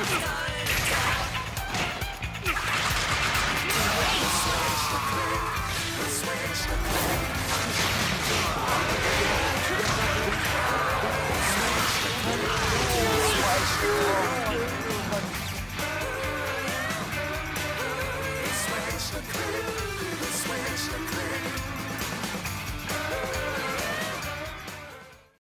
Die.